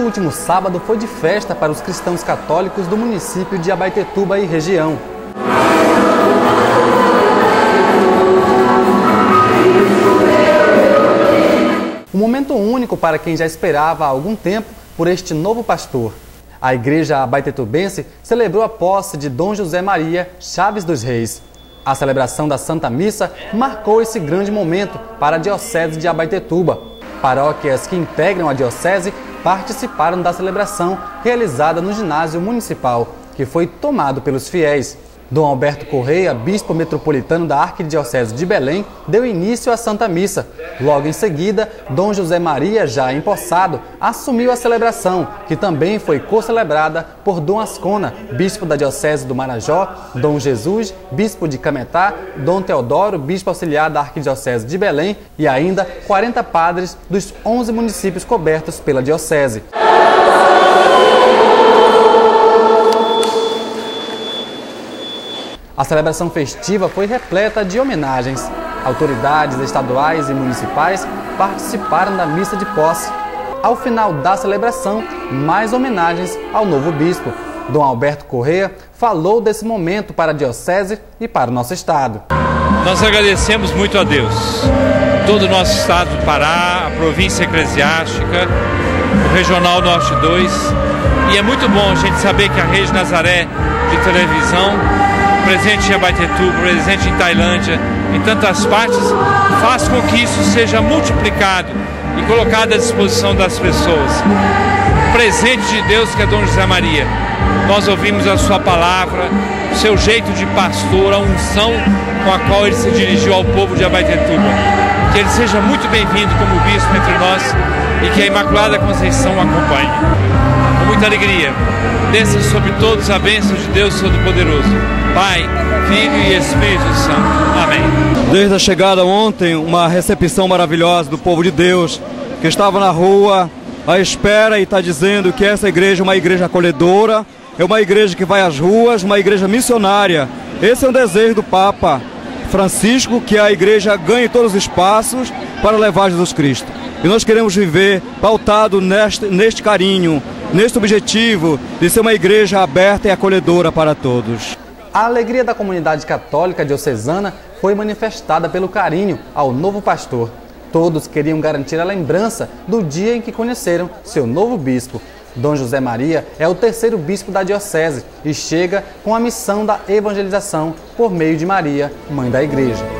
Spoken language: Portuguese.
último sábado foi de festa para os cristãos católicos do município de Abaetetuba e região. Um momento único para quem já esperava há algum tempo por este novo pastor. A igreja abaetetubense celebrou a posse de Dom José Maria Chaves dos Reis. A celebração da Santa Missa marcou esse grande momento para a Diocese de Abaetetuba. Paróquias que integram a Diocese participaram da celebração realizada no ginásio municipal, que foi tomado pelos fiéis. Dom Alberto Correia, bispo metropolitano da Arquidiocese de Belém, deu início à Santa Missa. Logo em seguida, Dom José Maria, já empossado, assumiu a celebração, que também foi co-celebrada por Dom Ascona, bispo da Diocese do Marajó, Dom Jesus, bispo de Cametá, Dom Teodoro, bispo auxiliar da Arquidiocese de Belém e ainda 40 padres dos 11 municípios cobertos pela Diocese. A celebração festiva foi repleta de homenagens. Autoridades estaduais e municipais participaram da missa de posse. Ao final da celebração, mais homenagens ao novo bispo. Dom Alberto Correa falou desse momento para a Diocese e para o nosso Estado. Nós agradecemos muito a Deus, todo o nosso Estado do Pará, a província eclesiástica, o Regional Norte 2. E é muito bom a gente saber que a Rede Nazaré de televisão presente em Abaetetu, presente em Tailândia, em tantas partes, faz com que isso seja multiplicado e colocado à disposição das pessoas. O presente de Deus que é Dom José Maria. Nós ouvimos a sua palavra, o seu jeito de pastor, a unção com a qual ele se dirigiu ao povo de Abaetetuba. Que ele seja muito bem-vindo como bispo entre nós e que a Imaculada Conceição o acompanhe. Com muita alegria, desça sobre todos a bênção de Deus Todo-Poderoso. Pai, Filho e Espírito Santo. Amém. Desde a chegada ontem, uma recepção maravilhosa do povo de Deus que estava na rua à espera e está dizendo que essa igreja é uma igreja acolhedora, é uma igreja que vai às ruas, uma igreja missionária. Esse é o desejo do Papa Francisco, que a igreja ganhe todos os espaços para levar Jesus Cristo. E nós queremos viver pautado neste, neste carinho, neste objetivo de ser uma igreja aberta e acolhedora para todos. A alegria da comunidade católica diocesana foi manifestada pelo carinho ao novo pastor. Todos queriam garantir a lembrança do dia em que conheceram seu novo bispo. Dom José Maria é o terceiro bispo da diocese e chega com a missão da evangelização por meio de Maria, mãe da igreja.